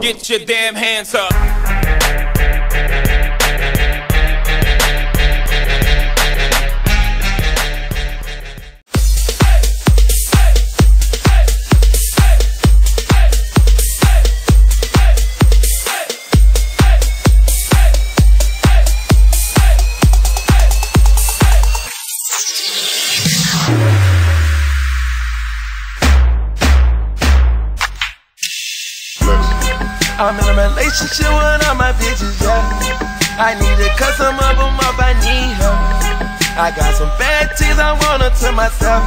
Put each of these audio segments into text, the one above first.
Get your damn hands up. I'm in a relationship with all my bitches, yeah. I need to cut some of them off, I need help. I got some bad things I want to myself.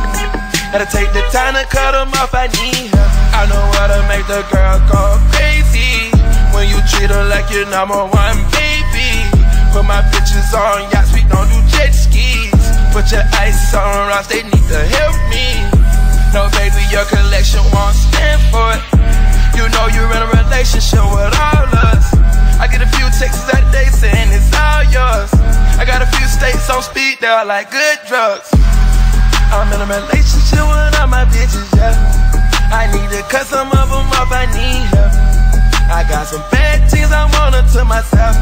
Gotta take the time to cut them off, I need help. I know how to make the girl go crazy. When you treat her like your number one baby. Put my bitches on yachts, we don't do jet skis. Put your ice on rocks, they need to help me. No, baby, your collection won't stand for it. You know you're in a relationship with all us. I get a few texts that day saying it's all yours. I got a few states on speed, they're like good drugs. I'm in a relationship with all my bitches, yeah. I need to cut some of them off, I need help. I got some bad things I want to myself.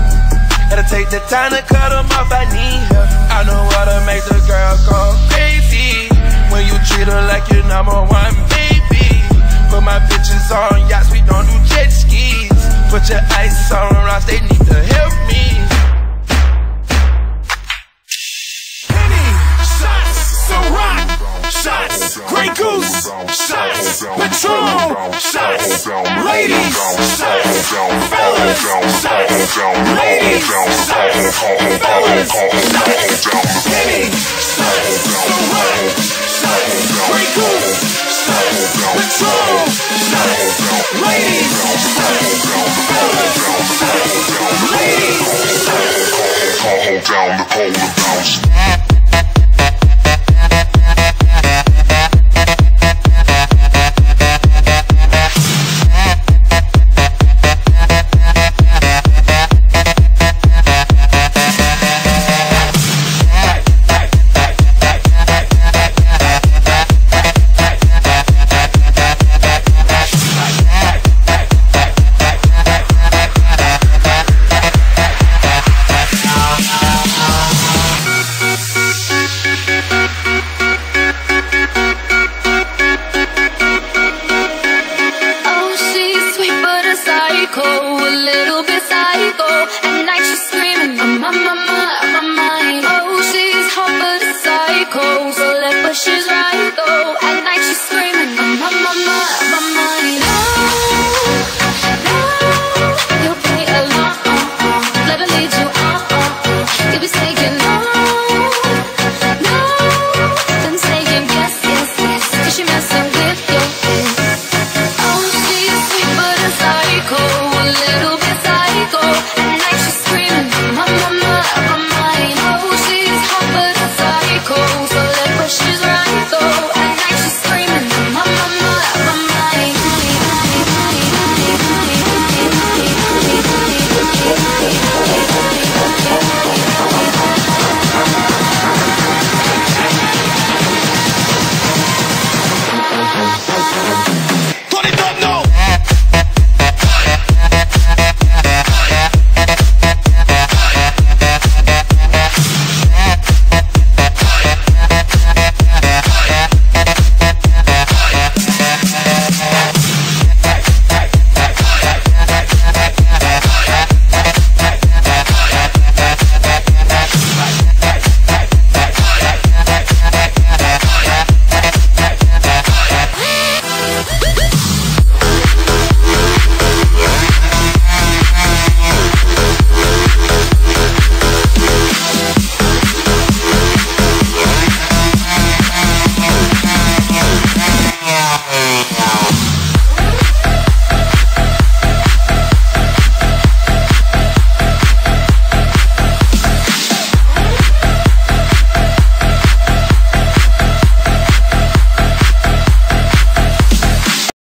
Gotta take the time to cut them off, I need help. I know how to make the girl go crazy. When you treat her like your number one baby. Put my bitches on your ice on rocks, they need to help me. Henny, shots, Ciroc, shots, Grey Goose, shots, Patron, shots, ladies, shots, fellas, shots, ladies, shots, fellas, shots, Henny, shots, Ciroc, shots, Grey Goose, down the pole and bounce.